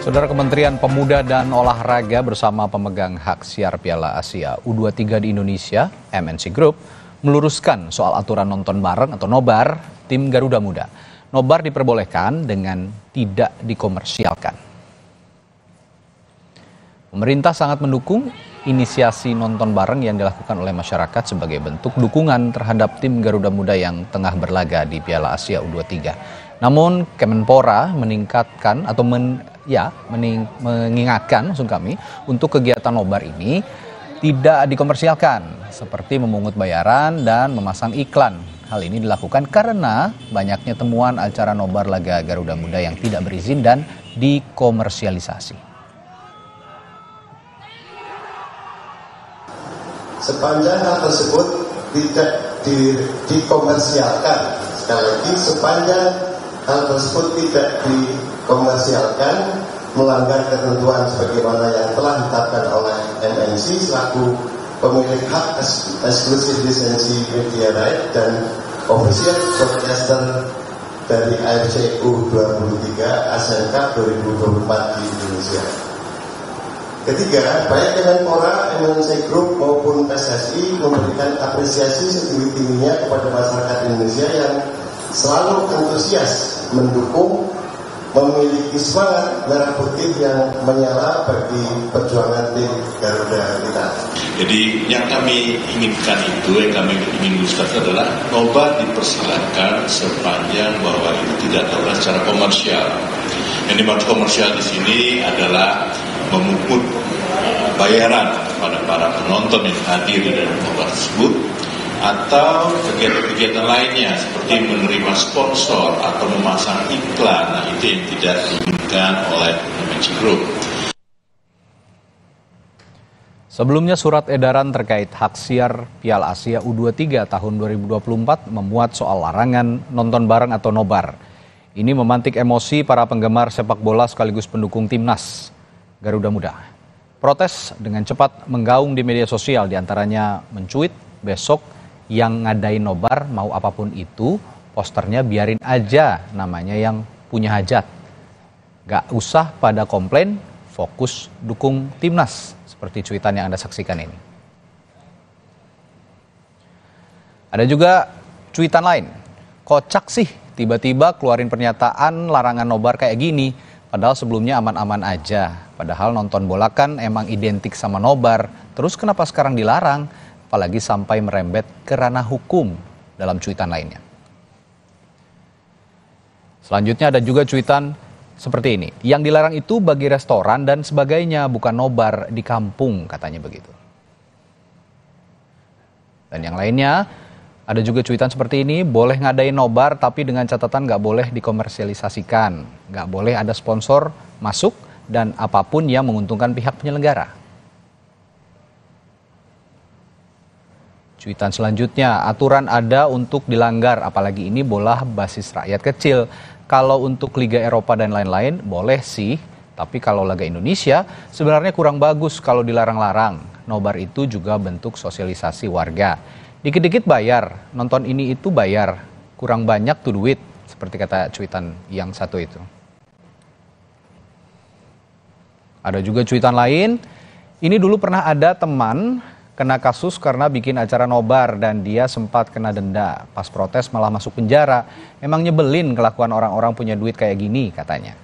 Saudara Kementerian Pemuda dan Olahraga bersama pemegang hak siar Piala Asia U23 di Indonesia, MNC Group, meluruskan soal aturan nonton bareng atau nobar tim Garuda Muda. Nobar diperbolehkan dengan tidak dikomersialkan. Pemerintah sangat mendukung inisiasi nonton bareng yang dilakukan oleh masyarakat sebagai bentuk dukungan terhadap tim Garuda Muda yang tengah berlaga di Piala Asia U23. Namun Kemenpora meningkatkan atau men, ya mengingatkan maksud kami untuk kegiatan nobar ini tidak dikomersialkan seperti memungut bayaran dan memasang iklan. Hal ini dilakukan karena banyaknya temuan acara nobar laga Garuda Muda yang tidak berizin dan dikomersialisasi. Sepanjang hal tersebut tidak di, dikomersialkan, sekali lagi sepanjang hal tersebut tidak dikomersialkan melanggar ketentuan sebagaimana yang telah ditetapkan oleh MNC selaku pemilik hak eksklusif lisensi media right dan official broadcaster dari AFC U23 ASEAN Cup 2024 di Indonesia. Ketiga, baik Kemenpora, MNC Group maupun PSSI memberikan apresiasi setinggi-tingginya kepada masyarakat Indonesia yang selalu antusias mendukung memiliki semangat merah putih yang menyala bagi perjuangan tim Garuda kita. Jadi yang kami inginkan itu, yang kami ingin luruskan adalah nobar dipersilakan sepanjang bahwa itu tidak terlalu secara komersial. Yang dimaksud komersial di sini adalah memungut bayaran kepada para penonton yang hadir di dalam nobar tersebut atau kegiatan-kegiatan lainnya seperti menerima sponsor atau memasang iklan, nah itu yang tidak diinginkan oleh MNC Group. Sebelumnya surat edaran terkait hak siar Piala Asia U23 tahun 2024 memuat soal larangan nonton bareng atau nobar. Ini memantik emosi para penggemar sepak bola sekaligus pendukung timnas Garuda Muda. Protes dengan cepat menggaung di media sosial di antaranya mencuit besok yang ngadain nobar mau apa pun itu posternya biarin aja namanya yang punya hajat. Gak usah pada komplain, fokus dukung timnas seperti cuitan yang Anda saksikan ini. Ada juga cuitan lain. Kocak sih tiba-tiba keluarin pernyataan larangan nobar kayak gini. Padahal sebelumnya aman-aman aja. Padahal nonton bola kan emang identik sama nobar. Terus kenapa sekarang dilarang? Apalagi sampai merembet ke ranah hukum dalam cuitan lainnya. Selanjutnya ada juga cuitan seperti ini. Yang dilarang itu bagi restoran dan sebagainya, bukan nobar di kampung, katanya begitu. Dan yang lainnya, ada juga cuitan seperti ini, boleh ngadain nobar tapi dengan catatan nggak boleh dikomersialisasikan. Nggak boleh ada sponsor masuk dan apa pun yang menguntungkan pihak penyelenggara. Cuitan selanjutnya, aturan ada untuk dilanggar, apalagi ini bola basis rakyat kecil. Kalau untuk Liga Eropa dan lain-lain boleh sih, tapi kalau laga Indonesia sebenarnya kurang bagus kalau dilarang-larang. Nobar itu juga bentuk sosialisasi warga. Dikit-dikit bayar, nonton ini itu bayar, kurang banyak tuh duit, seperti kata cuitan yang satu itu. Ada juga cuitan lain, ini dulu pernah ada teman kena kasus karena bikin acara nobar dan dia sempat kena denda. Pas protes malah masuk penjara. Emang nyebelin kelakuan orang-orang punya duit kayak gini katanya.